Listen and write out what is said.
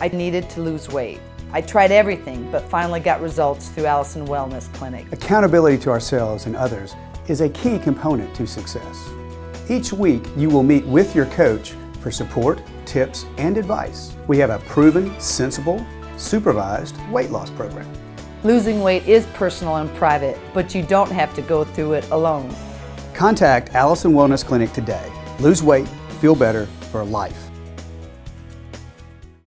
I needed to lose weight. I tried everything, but finally got results through Alison Wellness Clinic. Accountability to ourselves and others is a key component to success. Each week, you will meet with your coach for support, tips, and advice. We have a proven, sensible, supervised weight loss program. Losing weight is personal and private, but you don't have to go through it alone. Contact Alison Wellness Clinic today. Lose weight, feel better for life.